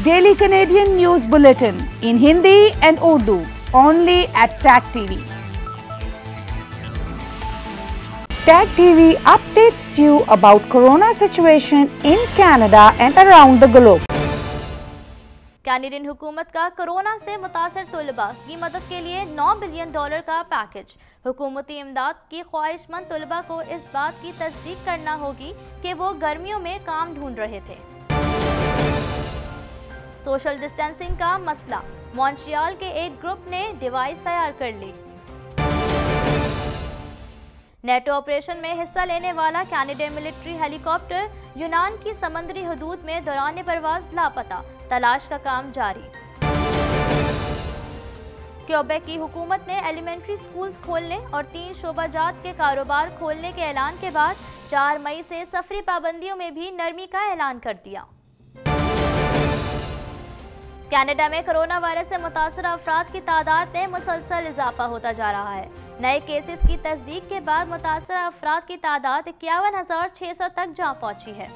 Daily Canadian News Bulletin in Hindi and Urdu only at TAG TV. TAG TV updates you about corona situation in Canada and around the globe. Canadian हुकूमत का corona से मुतासर तलबा की मदद के लिए 9 बिलियन डॉलर का पैकेज हुकूमती इमदाद की ख्वाहिशमंद तलबा को इस बात की तस्दीक करना होगी कि वो गर्मियों में काम ढूंढ रहे थे सोशल डिस्टेंसिंग का मसला। मॉन्ट्रियल के एक ग्रुप ने डिवाइस तैयार कर ली। नेटो ऑपरेशन में हिस्सा लेने वाला कैनेडियन मिलिट्री हेलीकॉप्टर यूनान की समुद्री हदूद में दौरान परवाज लापता। तलाश का काम जारी। क्यूबेक की हुकूमत ने एलिमेंट्री स्कूल्स खोलने और तीन शोबाजात के कारोबार खोलने के ऐलान के बाद 4 मई से सफरी पाबंदियों में भी नरमी का ऐलान कर दिया। कनाडा में कोरोना वायरस से मुतासर अफराद की तादाद में मुसलसल इजाफा होता जा रहा है। नए केसेस की तस्दीक के बाद मुतासर अफराद की तादाद इक्यावन हज़ार छः सौ तक जा पहुँची है।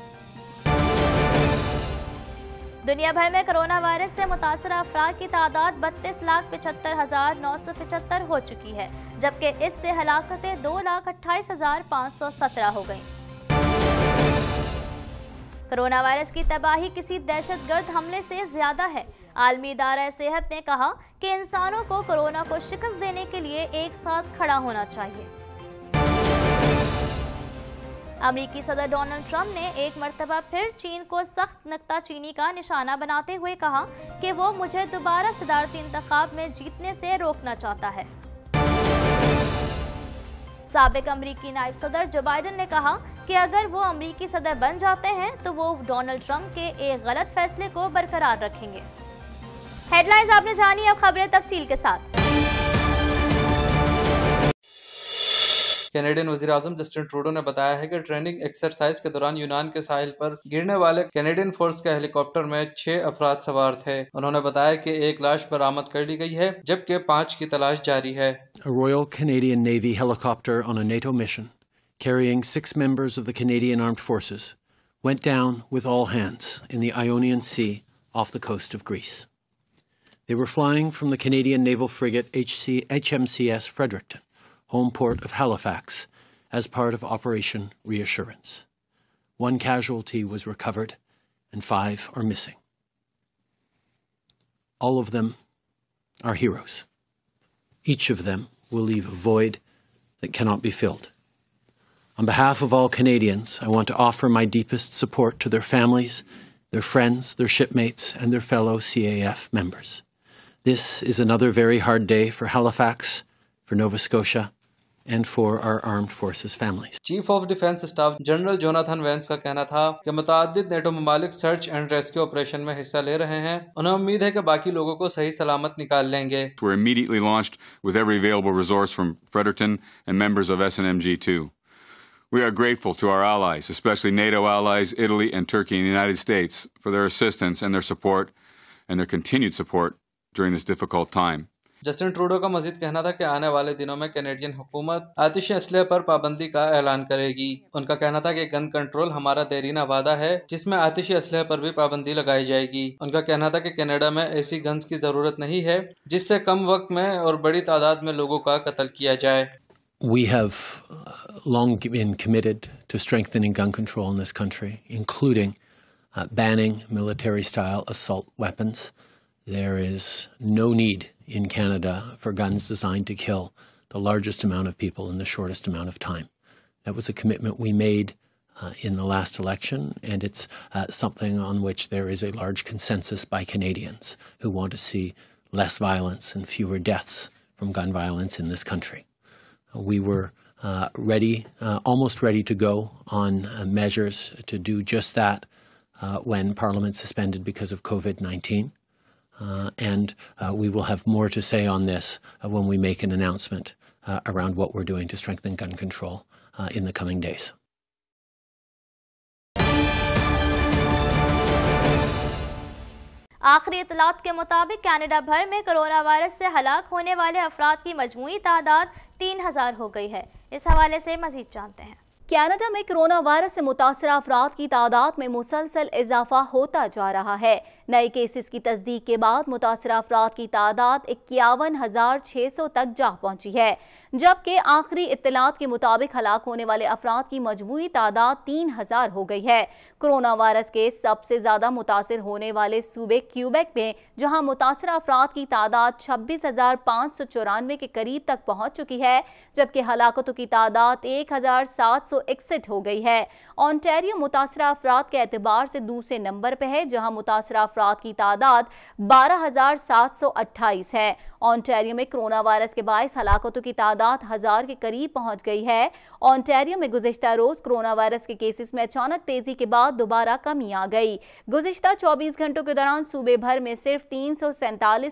दुनिया भर में कोरोना वायरस से मुतासर अफराद की तादाद बत्तीस लाख पचहत्तर हज़ार नौ सौ पचहत्तर हो चुकी है, जबकि इससे हलाकतें दो लाख अट्ठाईस हज़ार पाँच सौ सत्रह हो गई। कोरोना वायरस की तबाही किसी दहशतगर्द हमले से ज़्यादा है। आलमी इदारा सेहत ने कहा कि इंसानों को कोरोना को शिकस्त देने के लिए एक साथ खड़ा होना चाहिए। अमरीकी सदर डोनाल्ड ट्रंप ने एक मरतबा फिर चीन को सख्त नकता चीनी का निशाना बनाते हुए कहा कि वो मुझे दोबारा सदारती इंतखाब में जीतने से रोकना चाहता है। सबक अमरीकी नायब सदर जो बाइडन ने कहा कि अगर वो अमरीकी सदर बन जाते हैं तो वो डोनाल्ड ट्रंप के एक गलत फैसले को बरकरार रखेंगे। हेडलाइंस आपने जानी अब खबरें तफसील के साथ। कैनेडियन वजी अजम जस्टिन ट्रूडो ने बताया है कि ट्रेनिंग एक्सरसाइज के दौरान यूनान के साहिल पर गिरने वाले कैनेडियन फोर्स के हेलीकॉप्टर में छह अफराध सवार थे। उन्होंने बताया कि एक लाश बरामद कर ली गई है, जबकि पाँच की तलाश जारी है। Royal Canadian navy helicopter on NATO mission carrying six members of the Canadian armed forces went down with all hands in the Ionian sea off the coast of Greece they were flying from the Canadian naval frigate HC HMCS Fredericton home port of Halifax, as part of Operation Reassurance. One casualty was recovered, and five are missing. All of them are heroes. Each of them will leave a void that cannot be filled. On behalf of all Canadians, I want to offer my deepest support to their families, their friends, their shipmates, and their fellow CAF members. This is another very hard day for Halifax, for Nova Scotia, and for our armed forces families. Chief of defence staff general Jonathan Vance का कहना था कि मुतद NATO ममालिक search and rescue operation में हिस्सा ले रहे हैं उन्हें उम्मीद है कि बाकी लोगों को सही सलामत निकाल लेंगे We're immediately launched with every available resource from Fredericton and members of SNMG2. We are grateful to our allies, especially NATO allies, Italy and Turkey and the United States, for their assistance and their support and their continued support during this difficult time. Justin Trudeau का मजीद कहना था कि आने वाले दिनों में Canadian हुकूमत आतिशी असलहे पर पाबंदी का ऐलान करेगी। उनका कहना था कि गन कंट्रोल हमारा देरीना वादा है जिसमें आतिशी असलहे पर भी पाबंदी लगाई जाएगी। उनका कहना था कि कनाडा में ऐसी गन्स की ज़रूरत नहीं है जिससे कम वक्त में और बड़ी तादाद में लोगों का कत्ल किया जाए। We have long been committed to strengthening gun control in this country, including uh, banning military style assault weapons. There is no need in Canada for guns designed to kill the largest amount of people in the shortest amount of time. That was a commitment we made uh, in the last election, and it's uh, something on which there is a large consensus by Canadians who want to see less violence and fewer deaths from gun violence in this country. Uh, we were uh, ready, uh, almost ready to go on uh, measures to do just that when Parliament suspended because of COVID 19. Uh, and uh, we will have more to say on this uh, when we make an announcement uh, around what we're doing to strengthen gun control uh, in the coming days. आखिरी इतलात के मुताबिक Canada भर में corona virus से हलाक होने वाले अफराद की मजमू तादाद तीन हज़ार हो गई है इस हवाले से मजीद जानते हैं कनाडा में कोरोना वायरस से मुतासर अफराद की तादाद में मुसलसल इजाफा होता जा रहा है नए केसेस की तस्दीक के बाद मुतासर अफराद की तादाद इक्यावन हज़ार छः सौ तक जा पहुँची है, जबकि आखिरी इतलात के मुताबिक हलाक होने वाले अफराद की मजमू तादाद तीन हज़ार हो गई है। कोरोना वायरस के सबसे ज़्यादा मुतासर होने वाले सूबे क्यूबेक में, जहाँ मुतासर अफराद की तादाद छब्बीस हज़ार पाँच सौ चौरानवे के करीब तक पहुँच चुकी है, जबकि हलाकतों की तादाद एक हज़ार सात सौ इकसठ हो गई है। ऑनटेरियो मुतासर अफराद के एतबार से दूसरे नंबर पर है, जहाँ मुतासर अफराद की तादाद बारह है। ऑनटेरियो में कोरोना वायरस के बायस हलाकतों की तादाद हज़ार के करीब पहुँच गई है। ऑनटेरियो में गुजशत रोज कोरोना वायरस के केसेस में अचानक तेज़ी के बाद दोबारा कमी आ गई। गुजशत 24 घंटों के दौरान सूबे भर में सिर्फ़ तीन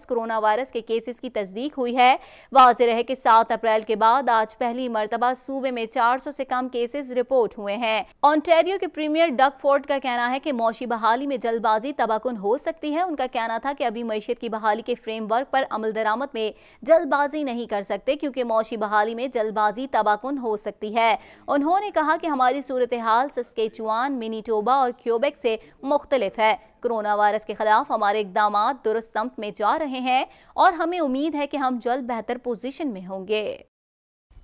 कोरोना वायरस के केसेस की तस्दीक हुई है। वाज रहे कि सात अप्रैल के बाद आज पहली मरतबा सूबे में चार सौ से कम केसेस रिपोर्ट हुए हैं। ऑनटेरियो के प्रीमियर डक फोर्ड का कहना है कि मौशी बहाली में जल्दबाजी तबाकुन हो सकती है। उनका कहना था कि अभी मीशत की बहाली के फ्रेमवर्क पर अमल दरामद में जल्दबाजी नहीं कर सकते क्योंकि मौशी बहाली में जल्दबाजी तबाकुन हो सकती है। उन्होंने कहा कि हमारी सूरत हाल सस्केचुआन, मिनीटोबा और क्यूबेक से मुख्तलिफ़ है। कोरोना वायरस के खिलाफ हमारे इकदाम दुरुस्त समत में जा रहे हैं और हमें उम्मीद है कि हम जल्द बेहतर पोजीशन में होंगे।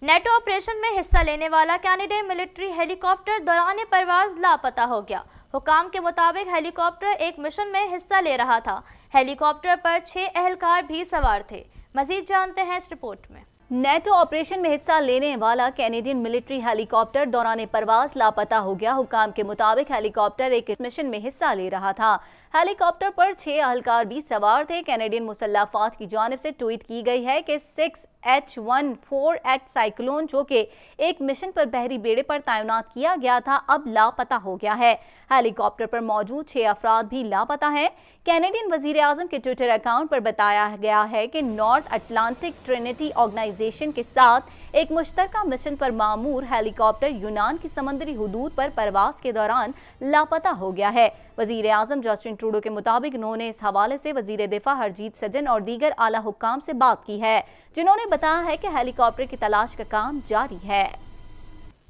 नेटो ऑपरेशन में हिस्सा लेने वाला कैनेडियन मिलिट्री हेलीकॉप्टर दौरान परवाज लापता हो गया। हुकाम के मुताबिक हेलीकॉप्टर एक मिशन में हिस्सा ले रहा था। हेलीकॉप्टर पर छह अहलकार भी सवार थे। मजीद जानते हैं इस रिपोर्ट में। नेटो ऑपरेशन में हिस्सा लेने वाला कैनेडियन मिलिट्री हेलीकॉप्टर दौरान परवाज लापता हो गया। हुकाम के मुताबिक हेलीकॉप्टर एक मिशन में हिस्सा ले रहा था। हेलीकॉप्टर पर छह अहलकार भी सवार थे। कैनेडियन मुसल्ला फौज की जानब से ट्वीट की गई है कि six H one four eight cyclone जो कि एक मिशन पर बहरी बेड़े पर तैनात किया गया था, अब लापता हो गया है। हेलीकॉप्टर पर मौजूद छह अफराद भी लापता हैं। कैनेडियन वज़ीर आज़म के ट्विटर अकाउंट पर बताया गया है कि नॉर्थ अटलांटिक ट्रिनिटी ऑर्गेनाइजेशन के साथ एक मुश्तरका मिशन पर मामूर हेलीकॉप्टर यूनान की समंदरी हदूद पर परवास के दौरान लापता हो गया है। वज़ीर आज़म जस्टिन ट्रूडो के मुताबिक उन्होंने इस हवाले से वज़ीर दिफा हरजीत सजन और दीगर आला हुक्काम से बात की है, जिन्होंने बताया है कि हेलीकॉप्टर की तलाश का काम जारी है।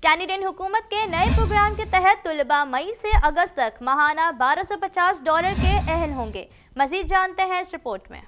कैनेडियन हुकूमत के नए प्रोग्राम के तहत तलबा मई से अगस्त तक महाना 1250 डॉलर के अहल होंगे। मजीद जानते हैं इस रिपोर्ट में।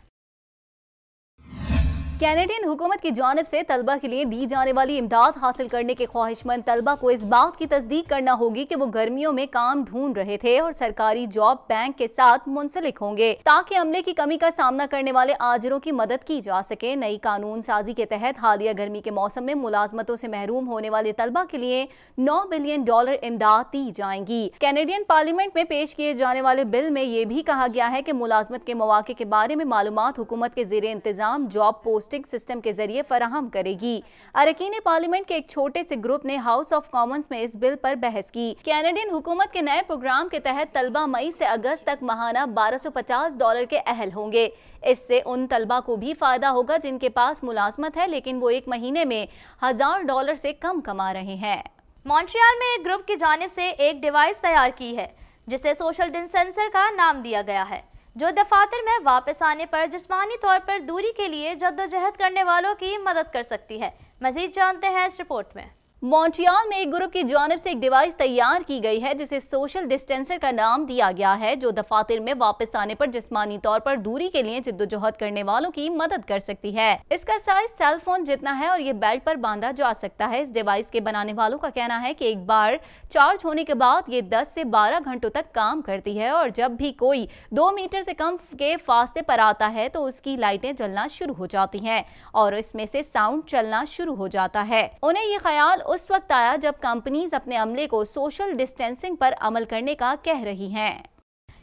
कैनेडियन हुकूमत की जानब से तलबा के लिए दी जाने वाली इमदाद हासिल करने के ख्वाहिशमंद तलबा को इस बात की तस्दीक करना होगी कि वो गर्मियों में काम ढूंढ रहे थे और सरकारी जॉब बैंक के साथ मुंसलिक होंगे, ताकि अमले की कमी का सामना करने वाले आजरों की मदद की जा सके। नई कानून साजी के तहत हालिया गर्मी के मौसम में मुलाजमतों से महरूम होने वाले तलबा के लिए नौ बिलियन डॉलर इमदाद दी जाएँगी। कैनेडियन पार्लियामेंट में पेश किए जाने वाले बिल में ये भी कहा गया है की मुलाजमत के मौके के बारे में मालूम हुकूमत के जेर इंतज़ाम, जॉब पोस्ट पोस्टिंग सिस्टम के ज़रिए फराहम करेगी। अरकान पार्लियामेंट के एक छोटे से ग्रुप ने हाउस ऑफ़ कॉमन्स में इस बिल पर बहस की। कैनेडियन हुकूमत के नए प्रोग्राम के तहत तलबा मई से अगस्त तक महाना 1250 डॉलर के अहल होंगे। इससे उन तलबा को भी फ़ायदा होगा जिनके पास मुलाजमत है, लेकिन वो एक महीने में हज़ार डॉलर से कम कमा रहे हैं। मॉन्ट्रियल में एक ग्रुप की जानब से एक डिवाइस तैयार की है, जिसे सोशल डिस्टेंसर का नाम दिया गया है। जो दफातर में वापस आने पर जिसमानी तौर पर दूरी के लिए जद्दोजहद करने वालों की मदद कर सकती है। मजीद जानते हैं इस रिपोर्ट में। मॉन्ट्रियल में एक ग्रुप की जानब से एक डिवाइस तैयार की गई है, जिसे सोशल डिस्टेंसर का नाम दिया गया है, जो दफातर में वापस आने पर जिसमानी तौर पर दूरी के लिए जिद्दोजहद करने वालों की मदद कर सकती है। इसका साइज़ सेल फ़ोन जितना है और ये बेल्ट पर बांधा जा सकता है। इस डिवाइस के बनाने वालों का कहना है की एक बार चार्ज होने के बाद ये 10 से 12 घंटों तक काम करती है और जब भी कोई दो मीटर से कम के फासले पर आता है तो उसकी लाइटें जलना शुरू हो जाती है और इसमें से साउंड चलना शुरू हो जाता है। उन्हें ये ख्याल उस वक्त आया जब कंपनीज़ अपने अमले को सोशल डिस्टेंसिंग पर अमल करने का कह रही हैं।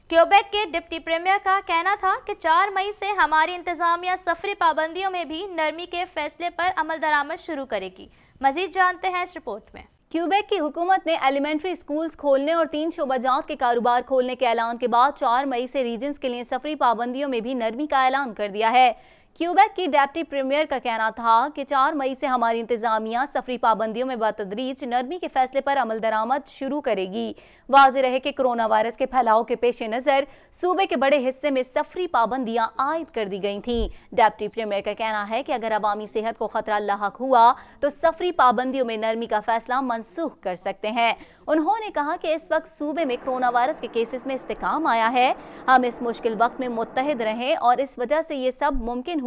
क्यूबेक के डिप्टी प्रीमियर का कहना था कि 4 मई से हमारी इंतजामिया सफरी पाबंदियों में भी नरमी के फैसले पर अमल दरामद शुरू करेगी। मजीद जानते हैं इस रिपोर्ट में। क्यूबेक की हुकूमत ने एलिमेंट्री स्कूल्स खोलने और तीन शोबाजात के कारोबार खोलने के ऐलान के बाद 4 मई से रीजन्स के लिए सफरी पाबंदियों में भी नरमी का ऐलान कर दिया है। क्यूबेक की डेप्टी प्रीमियर का कहना था कि चार मई से हमारी इंतजामिया सफरी पाबंदियों में बतदरीज नरमी के फैसले पर अमल दरामद शुरू करेगी। वाज रहे कि कोरोना वायरस के फैलाव के पेश नज़र सूबे के बड़े हिस्से में सफरी पाबंदियाँ आयद कर दी गई थी। डेप्टी प्रीमियर का कहना है कि अगर अवामी सेहत को खतरा लाक हुआ तो सफरी पाबंदियों में नरमी का फैसला मनसूख कर सकते हैं। उन्होंने कहा कि इस वक्त सूबे में कोरोना वायरस के केसेस में इस्तेकाम आया है। हम इस मुश्किल वक्त में मुतहद रहें और इस वजह से ये सब मुमकिन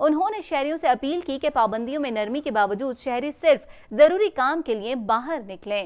उन्होंने शहरियों से अपील की कि पाबंदियों में नरमी के बावजूद शहरी सिर्फ़ ज़रूरी काम के लिए बाहर निकले।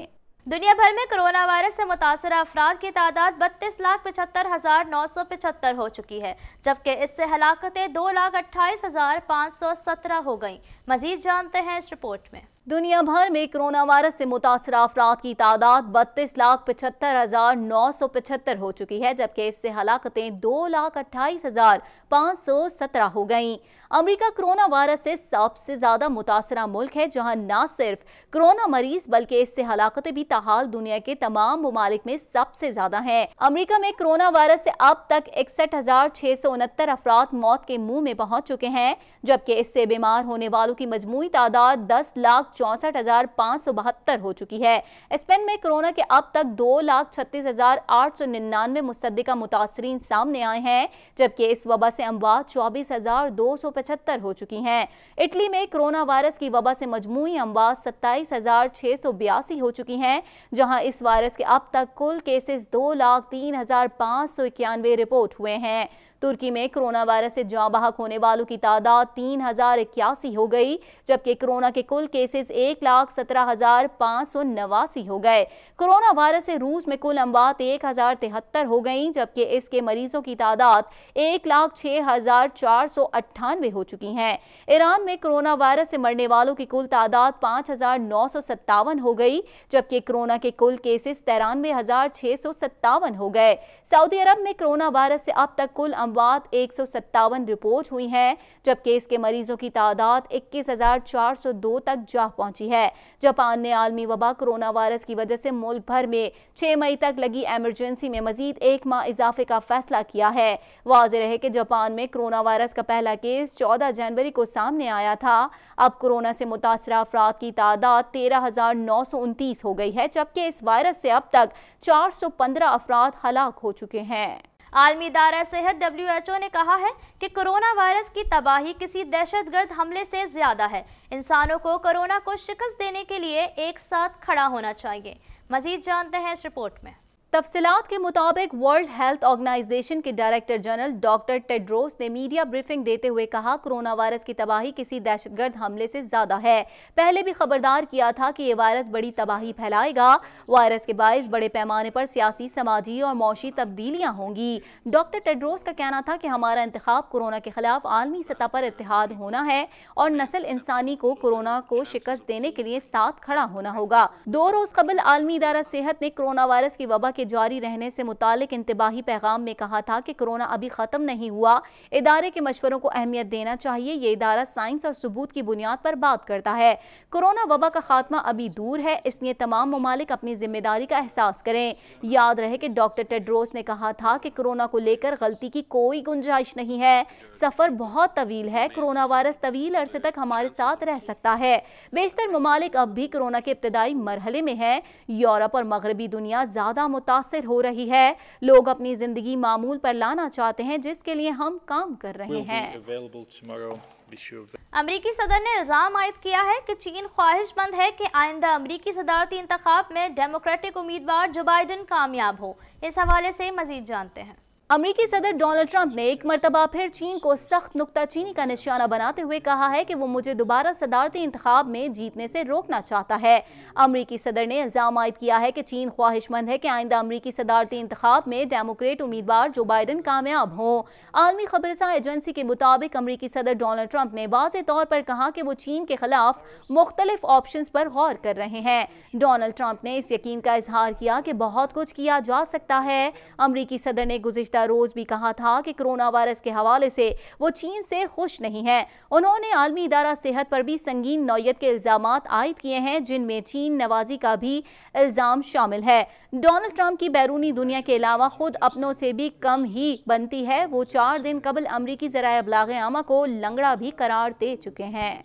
दुनिया भर में कोरोना वायरस से मुतासर अफराद की तादाद बत्तीस लाख पचहत्तर हज़ार नौ सौ पचहत्तर हो चुकी है, जबकि इससे हलाकतें दो लाख अट्ठाईस हज़ार पाँच सौ सत्रह हो गई। मजीद जानते हैं इस रिपोर्ट में। दुनिया भर में कोरोना वायरस से मुतासर अफराद की तादाद बत्तीस लाख पचहत्तर हज़ार नौ सौ पचहत्तर हो चुकी है, जबकि इससे हलाकतें दो लाख अट्ठाईस हज़ार पाँच सौ सत्रह हो गईं। अमेरिका कोरोना वायरस से सबसे ज़्यादा मुतासरा मुल्क है, जहाँ न सिर्फ़ कोरोना मरीज़ बल्कि इससे हलाकतें भी ताहाल दुनिया के तमाम ममालिक में सबसे ज़्यादा हैं। अमरीका में कोरोना वायरस से अब तक इकसठ हज़ार छह सौ उनहत्तर अफराद मौत के मुँह में पहुँच चुके हैं, जबकि इससे बीमार होने वालों की मजमू तादाद दस लाख चौसठ हो चुकी है। स्पेन में कोरोना के अब तक दो लाख छत्तीस हज़ार आठ सौ निन्यानवे मुसदा मुतासरीन सामने आए हैं, जबकि इस वबा से अमवात चौबीस हज़ार दो सौ पचहत्तर हो चुकी हैं। इटली में कोरोना वायरस की वबा से मजमू अमवात सत्ताईस हज़ार छह सौ बयासी हो चुकी हैं, जहाँ इस वायरस के अब तक कुल केसेस दो लाख तीन हज़ार पाँच सौ इक्यानवे रिपोर्ट हुए हैं। तुर्की में कोरोना वायरस से जाँ बहक होने वालों की तादाद तीन हज़ार इक्यासी हो गई, जबकि कोरोना के कुल केसेस एक लाख सत्रह हज़ार पाँच सौ नवासी हो गए। कोरोना वायरस से रूस में कुल अमवात एक हज़ार तिहत्तर हो गई, जबकि इसके मरीजों की तादाद एक लाख छः हज़ार चार सौ अट्ठानवे हो चुकी हैं। ईरान में कोरोना वायरस से मरने वालों की कुल तादाद पाँच हज़ार नौ सौ सत्तावन हो गई, जबकि कोरोना के कुल केसेस तिरानवे हज़ार छः सौ सत्तावन हो गए। सऊदी अरब में कोरोना वायरस से अब तक कुल अमवात एक रिपोर्ट हुई हैं, जबकि इसके मरीजों की तादाद इक्कीस तक जा पहुँची है। जापान ने आलमी वबा कोरोना वायरस की वजह से मुल्क भर में छह मई तक लगी एमरजेंसी में मजीद एक माह इजाफे का फैसला किया है। वाज रहे कि जापान में कोरोना वायरस का पहला केस चौदह जनवरी को सामने आया था। अब कोरोना से मुतासर अफराद की तादाद तेरह हज़ार नौ सौ उनतीस हो गई है, जबकि इस वायरस से अब तक चार सौ पंद्रह अफराद हलाक हो चुके हैं। आलमी इदारा सेहत डब्ल्यू एच ओ ने कहा है कि कोरोना वायरस की तबाही किसी दहशतगर्द हमले से ज़्यादा है। इंसानों को कोरोना को शिकस्त देने के लिए एक साथ खड़ा होना चाहिए। मजीद जानते हैं इस रिपोर्ट में। तफसीत के मुताबिक वर्ल्ड हेल्थ ऑर्गेनाइजेशन के डायरेक्टर जनरल डॉक्टर टेड्रोस ने मीडिया ब्रीफिंग देते हुए कहा, कोरोना वायरस की तबाही किसी दहशतगर्द हमले से ज़्यादा है। पहले भी खबरदार किया था कि ये वायरस बड़ी तबाही फैलाएगा। वायरस के बायस बड़े पैमाने पर सियासी, समाजी और मौशी तब्दीलियाँ होंगी। डॉक्टर टेड्रोस का कहना था कि हमारा इंतखब कोरोना के खिलाफ आलमी सतह पर इतिहाद होना है और नस्ल इंसानी को कोरोना को शिकस्त देने के लिए साथ खड़ा होना होगा। दो रोज कबल आलमी इदारा सेहत ने कोरोना वायरस की वबा के जारी रहने से मुतालिक इंतबाही पैगाम में कहा था कि कोरोना अभी ख़त्म नहीं हुआ। इदारे के मशवरों को अहमियत देना चाहिए, ये इदारा साइंस और सबूत की बुनियाद पर बात करता है। कोरोना वबा का खात्मा अभी दूर है, इसलिए तमाम ममालिक अपनी ज़िम्मेदारी का एहसास करें। याद रहे कि डॉक्टर टेड्रोस ने कहा था कि कोरोना को लेकर गलती की कोई गुंजाइश नहीं है। सफ़र बहुत तवील है, कोरोना वायरस तवील अरसे तक हमारे साथ रह सकता है। बेशतर ममालिक अब भी कोरोना के इब्तदाई मरहले में है। यूरोप और मगरबी दुनिया ज़्यादा मुतासर हो रही है। लोग अपनी ज़िंदगी मामूल पर लाना चाहते हैं जिसके लिए हम काम कर रहे हैं। अमरीकी सदर ने इल्ज़ाम आयद किया है कि चीन ख्वाहिशमंद है कि आइंदा अमरीकी सदारती इंतखाब में डेमोक्रेटिक उम्मीदवार जो बाइडन कामयाब हो। इस हवाले से मजीद जानते हैं। अमरीकी सदर डोनाल्ड ट्रंप ने एक मरतबा फिर चीन को सख्त नुकता चीनी का निशाना बनाते हुए कहा है कि वो मुझे दोबारा सदारती इंतखाब में जीतने से रोकना चाहता है। अमरीकी सदर ने इल्ज़ाम आयद किया है कि चीन ख्वाहिशमंद है कि आइंदा अमरीकी सदारती इंतखाब में डेमोक्रेट उम्मीदवार जो बाइडन कामयाब हों। आलमी खबरसा एजेंसी के मुताबिक अमरीकी सदर डोनाल्ड ट्रंप ने वाज तौर पर कहा कि वो चीन के खिलाफ मुख्तलिफ़ ऑप्शन पर गौर कर रहे हैं। डोनाल्ड ट्रंप ने इस यकीन का इजहार किया कि बहुत कुछ किया जा सकता है। अमरीकी सदर ने गुज़श्ता रोज़ भी कहा था कि कोरोना वायरस के हवाले से वो चीन से खुश नहीं है। उन्होंने आलमी इदारा सेहत पर भी संगीन नौयत के इल्ज़ाम आयद किए हैं, जिनमें चीन नवाजी का भी इल्ज़ाम शामिल है। डोनाल्ड ट्रंप की बैरूनी दुनिया के अलावा खुद अपनों से भी कम ही बनती है। वो चार दिन कबल अमरीकी जराए अबलाग आमा को लंगड़ा भी करार दे चुके हैं।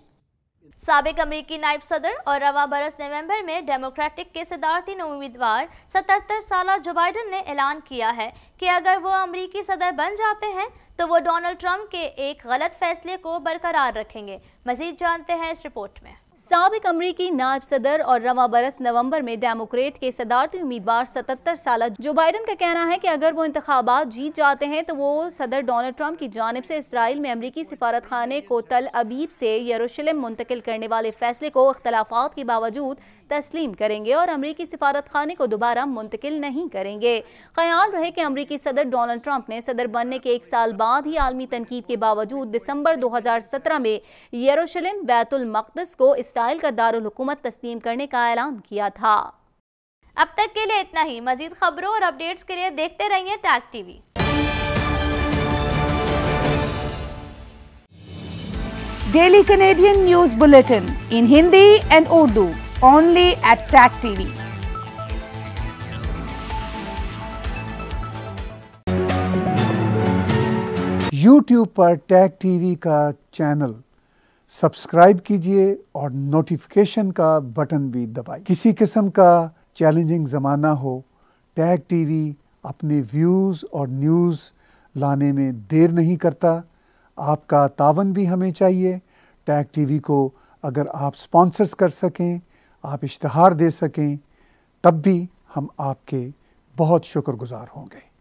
सबक अमरीकी नायब सदर और रवा बरस नवंबर में डेमोक्रेटिक के सदारती उम्मीदवार सतहत्तर साल जो बाइडन ने ऐलान किया है कि अगर वो अमरीकी सदर बन जाते हैं तो वो डोनाल्ड ट्रंप के एक गलत फैसले को बरकरार रखेंगे। मजीद जानते हैं इस रिपोर्ट में। सबक अमरीकी नायब सदर और रवा बरस नवंबर में डेमोक्रेट के सदारती उम्मीदवार सतहत्तर साल जो बाइडन का कहना है कि अगर वो इंतबात जीत जाते हैं तो वो सदर डोनाल्ड ट्रंप की जानब से इसराइल में अमरीकी सिफारत खाने को तल अबीब से यरूशलेम मुंतकिल करने वाले फैसले को अख्तलाफात के बावजूद तस्लीम करेंगे और अमरीकी सिफारत खाने को दोबारा मुंतकिल नहीं करेंगे। ख्याल रहे कि अमरीकी सदर डोनाल्ड ट्रंप ने सदर बनने के एक साल बाद ही आलमी तनकीद के बावजूद दिसंबर 2017 में यरूशलेम बैतुल मकदस को इसराइल का दारुलकूमत तस्लीम करने का ऐलान किया था। अब तक के लिए इतना ही। मजीद खबरों और अपडेट्स के लिए देखते रहिए TAG TV. Daily Canadian News Bulletin in Hindi and Urdu only at TAC TV. YouTube पर टैग टीवी का चैनल सब्सक्राइब कीजिए और नोटिफिकेशन का बटन भी दबाइए. किसी किस्म का चैलेंजिंग ज़माना हो टैग टीवी अपने व्यूज़ और न्यूज़ लाने में देर नहीं करता. आपका तावन भी हमें चाहिए. टैग टीवी को अगर आप स्पॉन्सर्स कर सकें आप इश्तहार दे सकें तब भी हम आपके बहुत शुक्रगुजार होंगे।